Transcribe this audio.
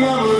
never